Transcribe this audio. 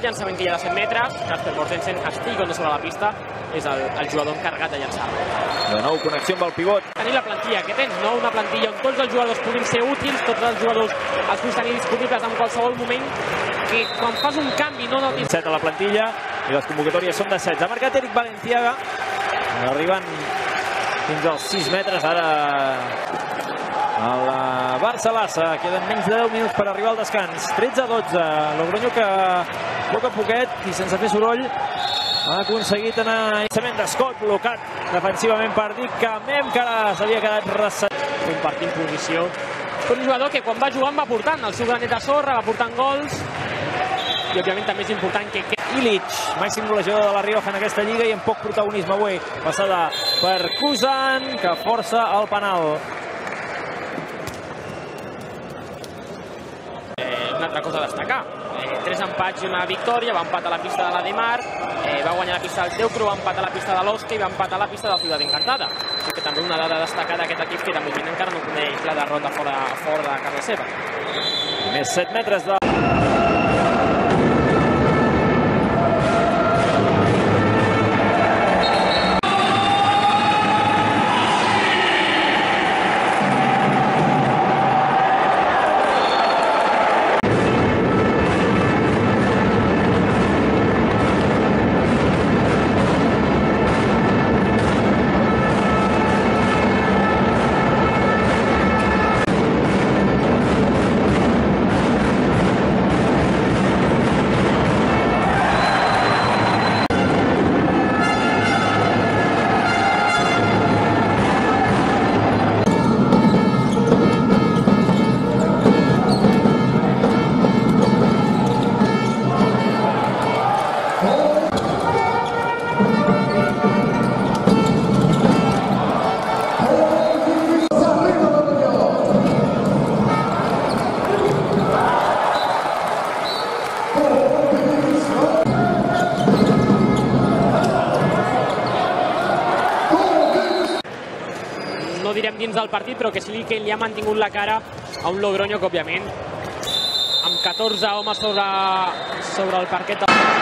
Qualsevol llançament que hi ha de 100 metres, Casper Mortensen estigui no sobre la pista, és el, el jugador encarregat de llançar. De nou, connexió amb el pivot. Tenir la plantilla que tens, no una plantilla on tots els jugadors puguin ser útils, tots els jugadors els puguis tenir disponibles en qualsevol moment, que quan fas un canvi no notis 7 a la plantilla i les convocatòries són de 16. Ha marcat Eric Valenciaga, arribant fins als 6 metres ara a la Barça-Lassa. Queden menys de 10 minuts per arribar al descans. 13 a 12. Logroño que a poc a poquet i sense fer soroll ha aconseguit anar llançament d'Escot blocat defensivament per Camem que ara s'havia quedat reset. compartint posició. Un jugador que quan va jugant va portant el seu granet de sorra, va portant gols, i òbviament també és important que Ilic, màxim golejador de la Rioja en aquesta lliga i amb poc protagonisme avui. Passada per Kuzan, que força el penal. eh, una altra cosa a destacar. Eh, tres empats i una victòria, va empatar a la pista de la Demar, eh, va guanyar la pista del Teucro, va empatar a la pista de l'Osca i va empatar a la pista de la Ciutat Encantada. Així que també una dada a destacar d'aquest equip que també encara no coneix la derrota fora, fora de casa seva. Més 7 metres de... no direm dins del partit, però que sí que li ha mantingut la cara a un Logroño que, òbviament, amb 14 homes sobre, sobre el parquet del